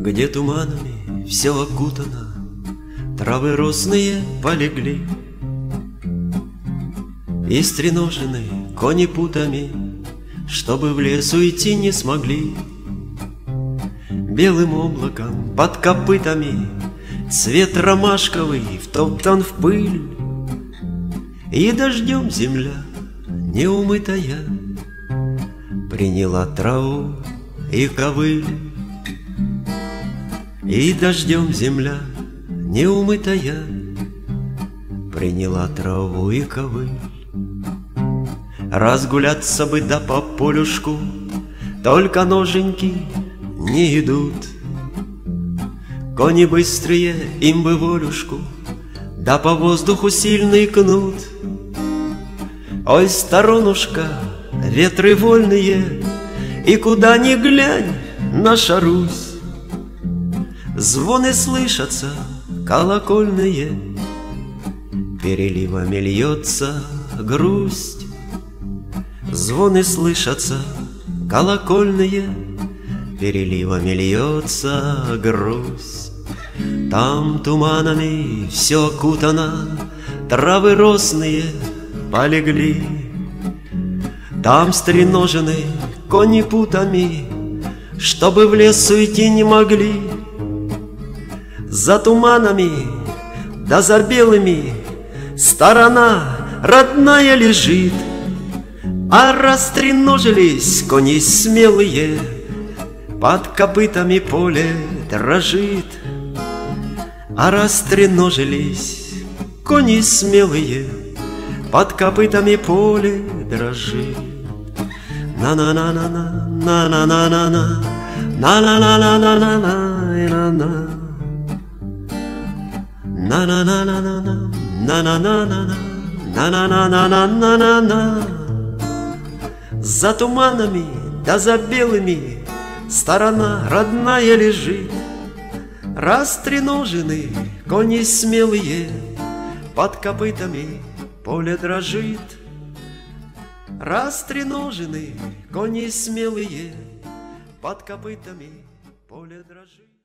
Где туманами все окутано, Травы росные полегли, И стреножены кони путами, Чтобы в лес уйти не смогли. Белым облаком под копытами Цвет ромашковый втоптан в пыль, И дождем земля неумытая Приняла траву и ковыль. И дождем земля неумытая Приняла траву и ковыль. Разгуляться бы да по полюшку, Только ноженьки не идут. Кони быстрые, им бы волюшку, Да по воздуху сильный кнут. Ой, сторонушка, ветры вольные, И куда ни глянь, наша Русь. Звоны слышатся колокольные, Переливами льется грусть. Звоны слышатся колокольные, Переливами льется грусть. Там туманами все окутано, Травы росные полегли. Там стреножены кони путами, Чтобы в лес уйти не могли. За туманами, да за белыми Сторона родная лежит, А растреножились кони смелые, Под копытами поле дрожит. А растреножились кони смелые, Под копытами поле дрожит. На-на-на-на-на, на-на-на-на-на, на-на-на-на-на-на-на-на. На на на на на на на на на на на на на на на на на на За туманами да за белыми Сторона родная лежит Растреножены кони смелые Под копытами поле дрожит Растреножены кони смелые Под копытами поле дрожит